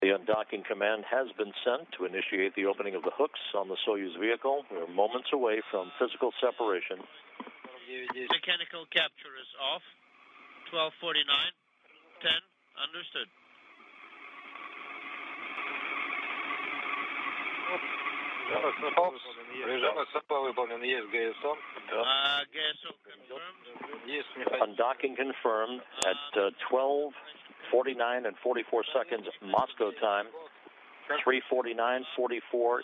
The undocking command has been sent to initiate the opening of the hooks on the Soyuz vehicle. We're moments away from physical separation. Mechanical capture is off. 1249. 10. Understood. Режим СП выполнен. Есть ГСО. Uh, GSO confirmed. Есть механизм. Undocking confirmed at uh, 12, 49 and 44 seconds Moscow time, 349, 44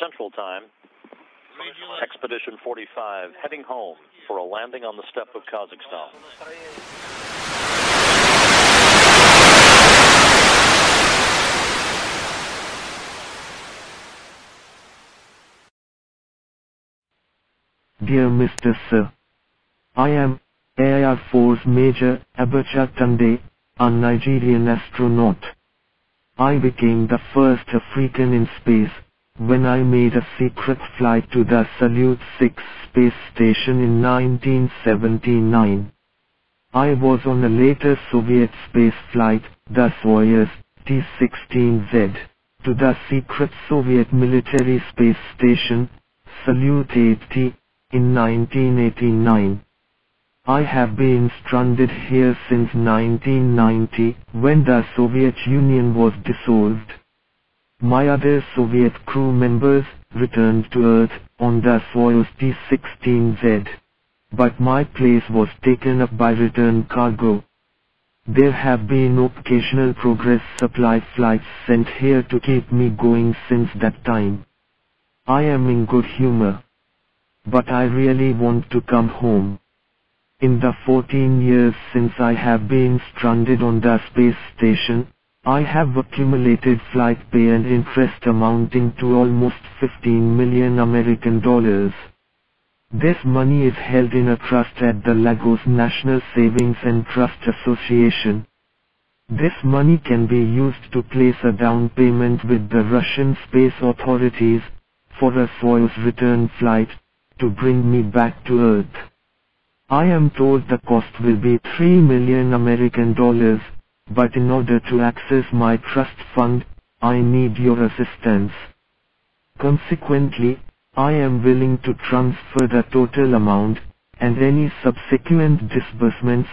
Central time, Expedition 45 heading home for a landing on the steppe of Kazakhstan. Dear Mr. Sir, I am Air Force Major Abacha Tunde, a Nigerian astronaut. I became the first African in space when I made a secret flight to the Salyut 6 space station in 1979. I was on a later Soviet space flight, the Soyuz T-16Z, to the secret Soviet military space station, Salyut 8T, in 1989. I have been stranded here since 1990, when the Soviet Union was dissolved. My other Soviet crew members returned to Earth on the Soyuz T-16Z. But my place was taken up by return cargo. There have been occasional progress supply flights sent here to keep me going since that time. I am in good humor. But I really want to come home. In the 14 years since I have been stranded on the space station, I have accumulated flight pay and interest amounting to almost 15 million American dollars. This money is held in a trust at the Lagos National Savings and Trust Association. This money can be used to place a down payment with the Russian space authorities for a Soyuz return flight to bring me back to Earth. I am told the cost will be 3 million American dollars, but in order to access my trust fund, I need your assistance. Consequently, I am willing to transfer the total amount, and any subsequent disbursements,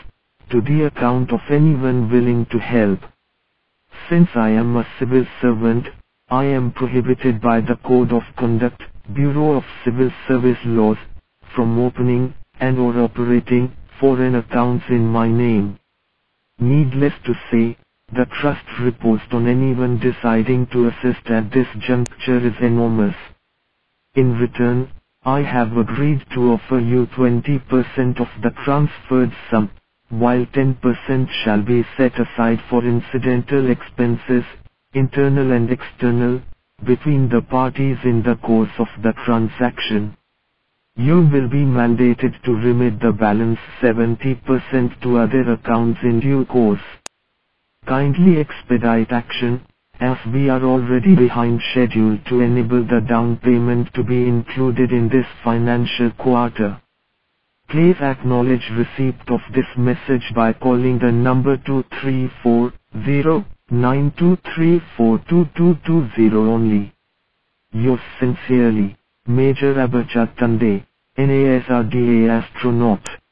to the account of anyone willing to help. Since I am a civil servant, I am prohibited by the Code of Conduct, Bureau of Civil Service Laws, from opening and or operating foreign accounts in my name. Needless to say, the trust reposed on anyone deciding to assist at this juncture is enormous. In return, I have agreed to offer you 20% of the transferred sum, while 10% shall be set aside for incidental expenses, internal and external, between the parties in the course of the transaction. You will be mandated to remit the balance 70% to other accounts in due course. Kindly expedite action, as we are already behind schedule to enable the down payment to be included in this financial quarter. Please acknowledge receipt of this message by calling the number 2340923422220 only. Yours sincerely, Major Abacha Tunde, NASRDA astronaut.